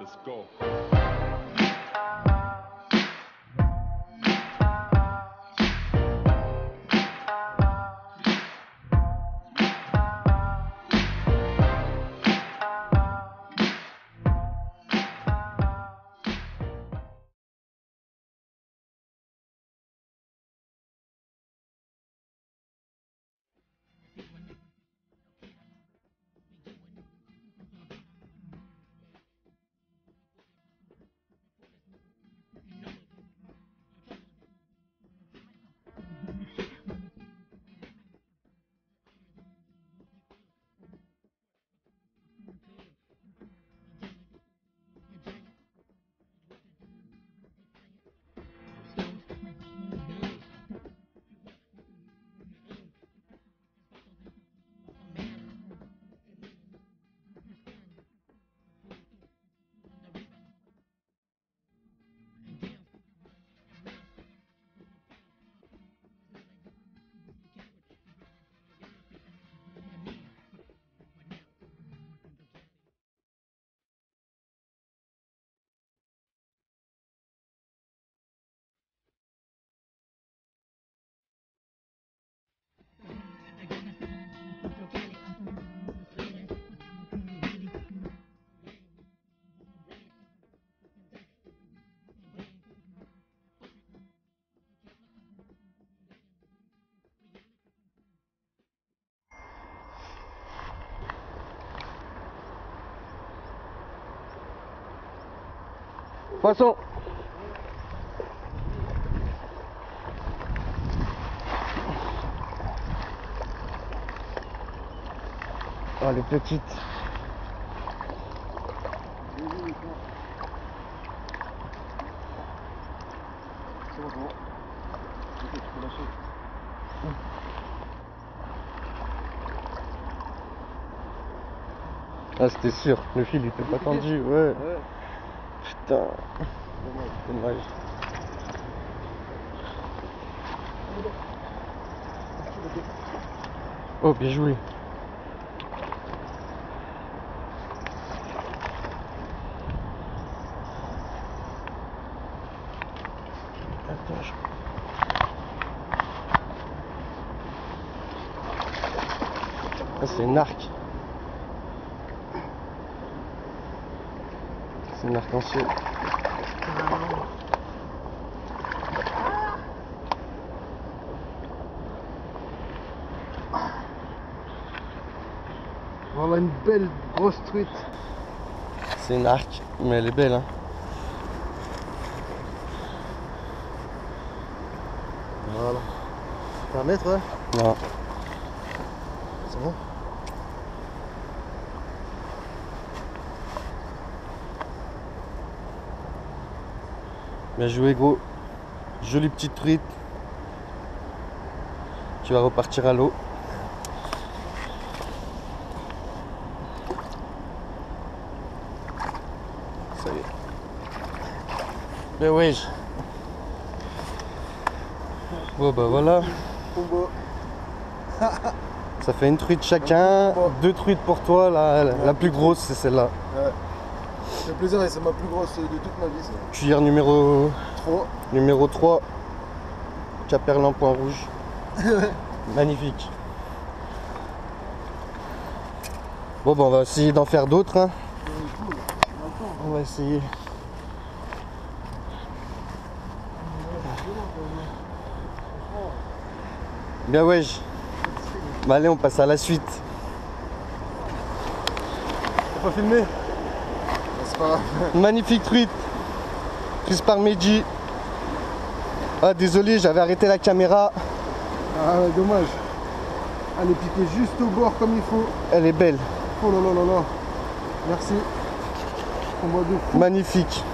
Let's go. Poisson. Oh les petites. Ah c'était sûr, le fil il était pas tendu, ouais. Putain, dommage. Oh bien joué. Attends, je... Ah, c'est une arc. C'est une arc-en-ciel. Voilà une belle grosse truite. C'est une arc, mais elle est belle hein. Voilà. T'as un mètre, ouais Non. C'est bon? Bien joué gros. Jolie petite truite. Tu vas repartir à l'eau. Ça y est. Ben ouais. Bon bah voilà. Ça fait une truite chacun. Deux truites pour toi. La plus grosse c'est celle-là. Fait plaisir et c'est ma plus grosse de toute ma vie, ça. Cuillère numéro, Trop. numéro 3. Caperlan point rouge. Magnifique. Bon bah on va essayer d'en faire d'autres. hein. On va essayer. Bien ouais. Bah allez on passe à la suite. T'as pas filmé? Pas. Magnifique truite. Prise par Meiji. Ah désolé j'avais arrêté la caméra. Ah ouais, dommage. Elle est piquée juste au bord comme il faut. Elle est belle. Oh là là là là. Merci. Magnifique.